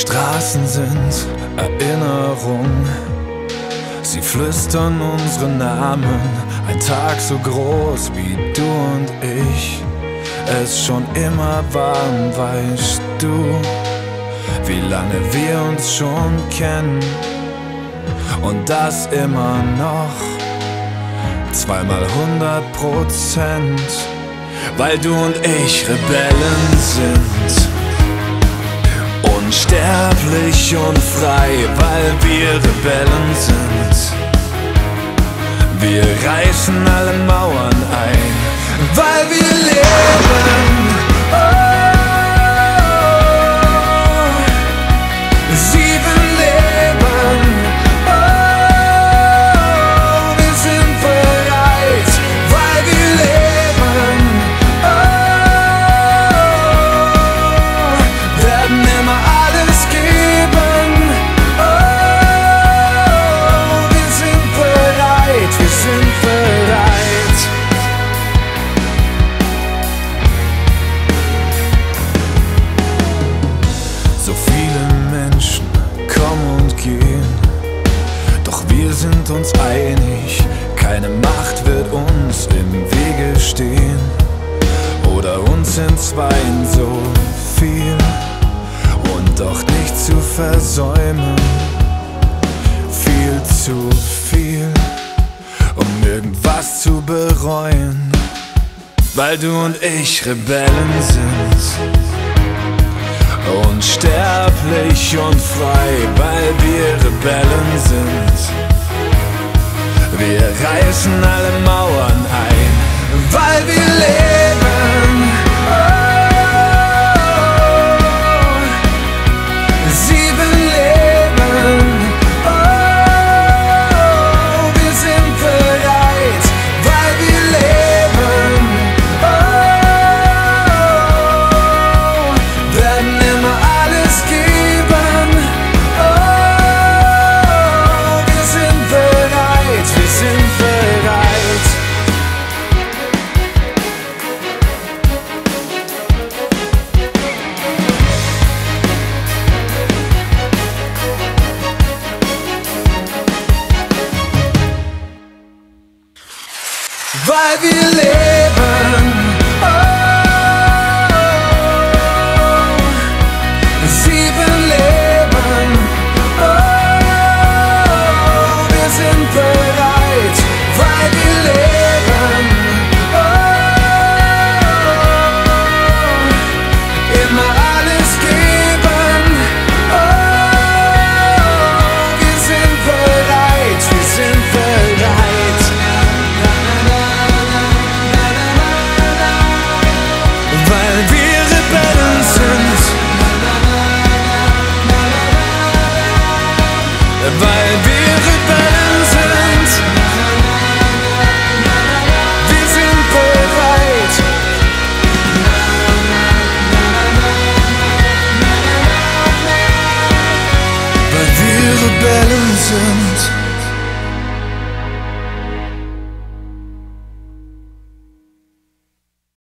Straßen sind Erinnerung. Sie flüstern unsere Namen, ein Tag so groß wie du und ich. Es schon immer waren, weißt du, wie lange wir uns schon kennen. Und das immer noch zweimal hundert Prozent, weil du und ich Rebellen sind unsterblich und frei, weil wir Rebellen sind. Wir reißen alle Mauern ein, weil wir leben. Sind uns einig, keine Macht wird uns im Wege stehen oder uns entzweien so viel und doch nicht zu versäumen, viel zu viel, um irgendwas zu bereuen, weil du und ich Rebellen sind. Unsterblich und frei, weil wir Rebellen sind. Wir reißen alle Mauern ein, weil wir